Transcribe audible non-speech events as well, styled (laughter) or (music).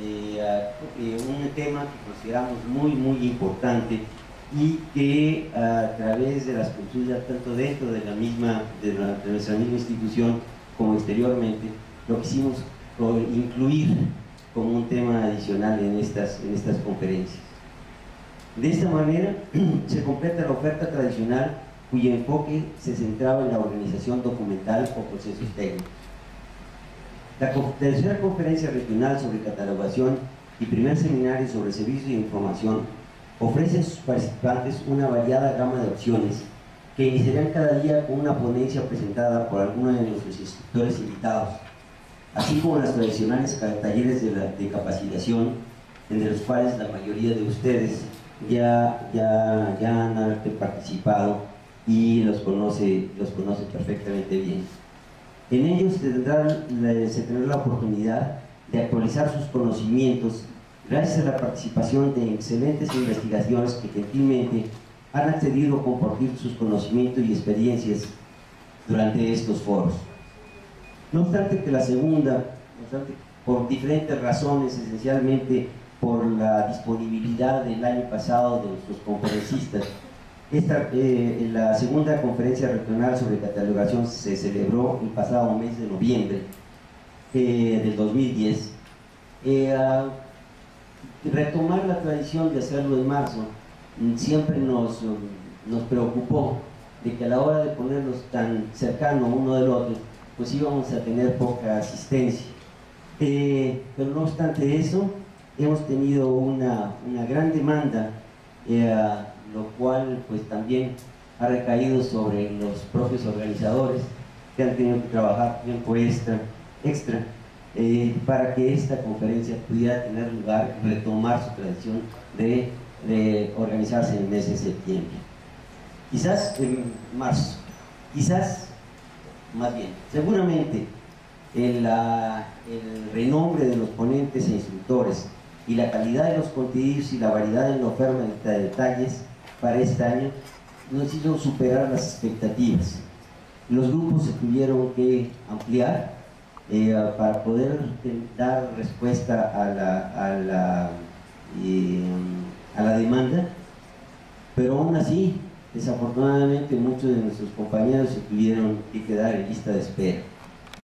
eh, un tema que consideramos muy, muy importante y que a través de las consultas, tanto dentro de la misma, de, nuestra misma institución como exteriormente, lo quisimos incluir como un tema adicional en estas, en estas conferencias. De esta manera (clears throat) se completa la oferta tradicional cuyo enfoque se centraba en la organización documental o procesos técnicos. La tercera conferencia regional sobre catalogación y primer seminario sobre servicios de información ofrece a sus participantes una variada gama de opciones que iniciarán cada día con una ponencia presentada por algunos de nuestros instructores invitados, así como las tradicionales talleres de, capacitación, entre los cuales la mayoría de ustedes ya, ya, ya han participado y los conoce, los conoce perfectamente bien. En ellos se tendrá la oportunidad de actualizar sus conocimientos gracias a la participación de excelentes investigaciones que gentilmente han accedido a compartir sus conocimientos y experiencias durante estos foros. No obstante que la segunda, por diferentes razones, esencialmente por la disponibilidad del año pasado de nuestros conferencistas, esta, eh, la segunda conferencia regional sobre catalogación se celebró el pasado mes de noviembre eh, del 2010. Eh, retomar la tradición de hacerlo en marzo mm, siempre nos, nos preocupó de que a la hora de ponernos tan cercanos uno del otro, pues íbamos a tener poca asistencia. pero no obstante eso, hemos tenido una, una gran demanda lo cual pues también ha recaído sobre los propios organizadores que han tenido que trabajar tiempo extra, extra eh, para que esta conferencia pudiera tener lugar, retomar su tradición de, organizarse en el de septiembre. Quizás en marzo, quizás, más bien, seguramente el, el renombre de los ponentes e instructores y la calidad de los contenidos y la variedad en la oferta de detalles para este año nos hizo superar las expectativas. Los grupos se tuvieron que ampliar eh, para poder dar respuesta a la, eh, a la demanda, pero aún así, desafortunadamente, muchos de nuestros compañeros se tuvieron que quedar en lista de espera.